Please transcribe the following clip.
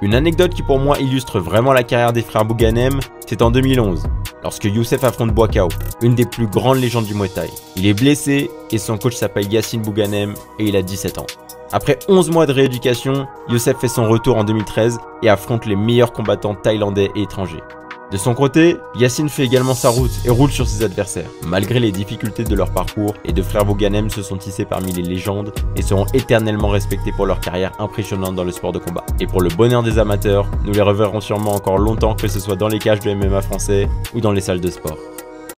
Une anecdote qui pour moi illustre vraiment la carrière des frères Bouganem, c'est en 2011, lorsque Youssef affronte Boakao, une des plus grandes légendes du Muay Thai. Il est blessé et son coach s'appelle Yassine Bouganem et il a 17 ans. Après 11 mois de rééducation, Youssef fait son retour en 2013 et affronte les meilleurs combattants thaïlandais et étrangers. De son côté, Yacine fait également sa route et roule sur ses adversaires. Malgré les difficultés de leur parcours, les deux frères Bouganem se sont tissés parmi les légendes et seront éternellement respectés pour leur carrière impressionnante dans le sport de combat. Et pour le bonheur des amateurs, nous les reverrons sûrement encore longtemps que ce soit dans les cages de MMA français ou dans les salles de sport.